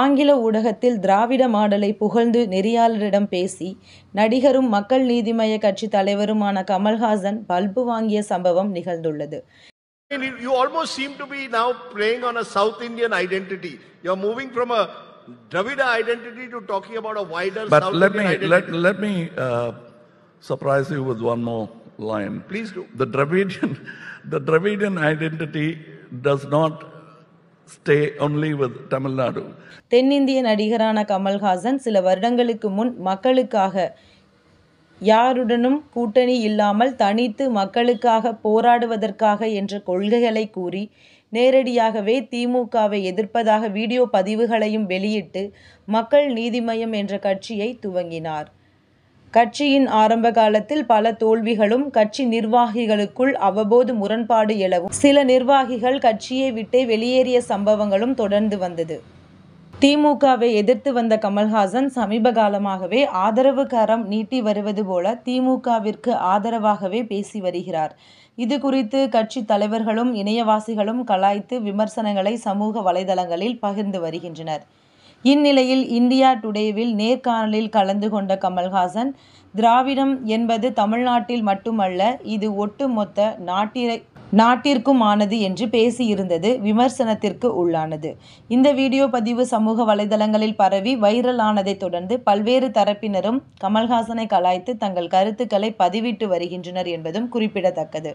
ஆங்கில ஊடகத்தில் திராவிட மாடலை புகழ்ந்து நெறியாளரிடம் பேசி நடிகரும் மக்கள் நீதி மய்ய கட்சி தலைவருமான கமல்ஹாசன் பல்பு வாங்கிய சம்பவம் நிகழ்ந்துள்ளது you almost seem to be now playing on a South Indian identity. You're moving from a Dravida identity to talking about a wider But South let Indian me, identity. let, let me uh, surprise you with one more line. Please do. The Dravidian, the Dravidian identity does not stay only with Tamil Nadu தென்னிந்திய நடிகரான கமல்ஹாசன் சில வருடங்களுக்கு முன் மக்களுக்காக யாருடனும் கூட்டணி இல்லாமல் தனித்து மக்களுக்காக போராடுவதற்காக என்ற கொள்கைகளை கூறி நேரடியாகவே திமுகவை எதிர்ப்பதாக வீடியோ பதிவுகளையும் வெளியிட்டு மக்கள் நீதிமயம் என்ற கட்சியை துவங்கினார். கட்சியின் ஆரம்ப காலத்தில் பல தோல்விகளும் கட்சி நிர்வாகிகளுக்குள் அவ்வப்போது முரண்பாடு எழவும். சில நிர்வாகிகள் கட்சியை விட்டே வெளியேறிய சம்பவங்களும் தொடர்ந்து வந்தது. திமுகவை எதிர்த்து வந்த கமல்ஹாசன் சமீப காலமாகவே ஆதரவு கரம் நீட்டி வருவது போல திமுகவிற்கு ஆதரவாகவே பேசி வருகிறார். இது குறித்து கட்சி தலைவர்களும் இணையவாசிகளும் கலாய்த்து விமர்சனங்களை சமூக வலைதளங்களில் பகிர்ந்து வருகின்றனர். இந்நிலையில் இந்தியா டுடேவில் நேர்காணலில் கலந்து கொண்ட கமல்ஹாசன் திராவிடம் என்பது தமிழ்நாட்டில் மட்டுமல்ல இது ஒட்டுமொத்த நாட்டிரை நாட்டிற்குமானது என்று பேசியிருந்தது விமர்சனத்திற்கு உள்ளானது. இந்த வீடியோ பதிவு சமூக வலைதளங்களில் பரவி வைரல் ஆனதைத் தொடர்ந்து பல்வேறு தரப்பினரும் கமல்ஹாசனை கலாய்த்து தங்கள் கருத்துக்களை பதிவிட்டு வருகின்றனர் என்பதும் குறிப்பிடத்தக்கது.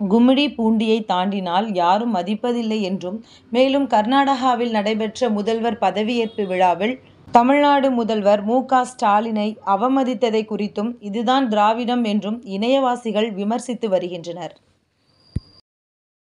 கும்மிடி பூண்டியை தாண்டினால் யாரும் மதிப்பதில்லை என்றும் மேலும் கர்நாடகாவில் நடைபெற்ற முதல்வர் பதவியேற்பு விழாவில் தமிழ்நாடு முதல்வர் மு க ஸ்டாலினை அவமதித்ததை குறித்தும் இதுதான் திராவிடம் என்றும் இணையவாசிகள் விமர்சித்து வருகின்றனர்.